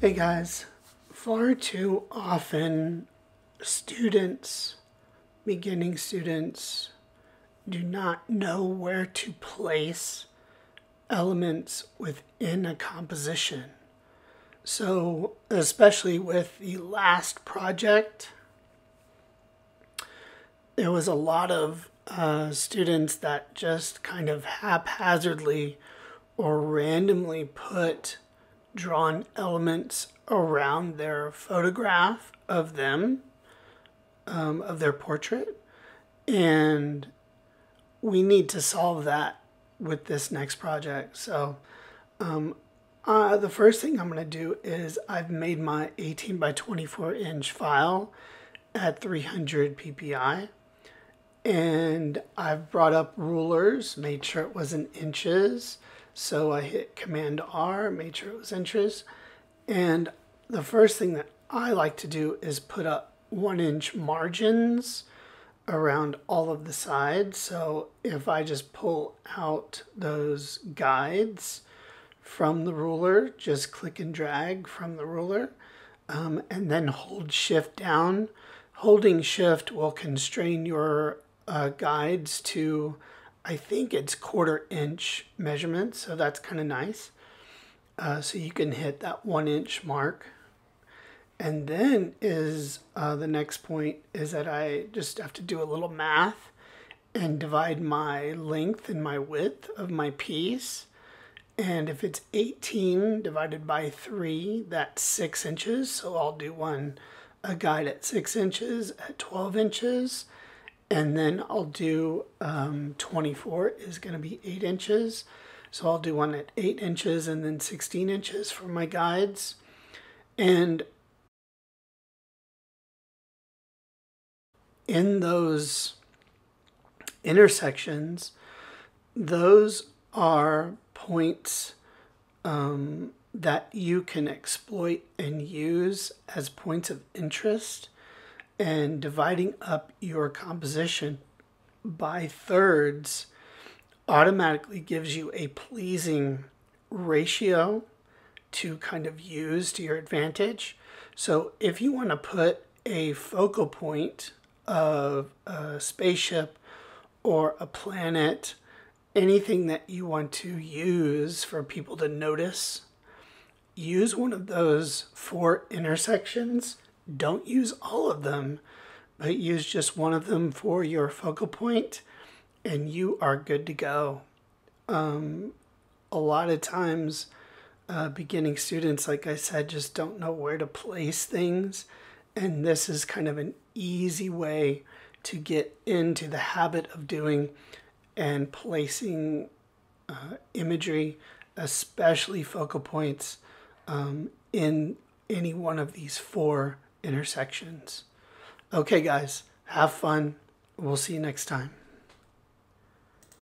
Hey guys, far too often students, beginning students, do not know where to place elements within a composition. So, especially with the last project, there was a lot of uh, students that just kind of haphazardly or randomly put drawn elements around their photograph of them, um, of their portrait. And we need to solve that with this next project. So, um, uh, the first thing I'm going to do is I've made my 18 by 24 inch file at 300 ppi and I've brought up rulers, made sure it was in inches, so I hit Command R, made sure it was inches. And the first thing that I like to do is put up one inch margins around all of the sides. So if I just pull out those guides from the ruler, just click and drag from the ruler, um, and then hold shift down. Holding shift will constrain your uh, guides to I think it's quarter inch measurement, so that's kind of nice. Uh, so you can hit that one inch mark. And then is uh, the next point is that I just have to do a little math and divide my length and my width of my piece. And if it's 18 divided by 3, that's 6 inches. So I'll do one, a guide at 6 inches, at 12 inches, and then I'll do um, 24 is going to be 8 inches. So I'll do one at 8 inches and then 16 inches for my guides. And in those intersections, those are points um, that you can exploit and use as points of interest and dividing up your composition by thirds automatically gives you a pleasing ratio to kind of use to your advantage. So if you want to put a focal point of a spaceship or a planet, anything that you want to use for people to notice, use one of those four intersections don't use all of them, but use just one of them for your focal point, and you are good to go. Um, a lot of times, uh, beginning students, like I said, just don't know where to place things, and this is kind of an easy way to get into the habit of doing and placing uh, imagery, especially focal points, um, in any one of these four intersections. Okay, guys, have fun. We'll see you next time.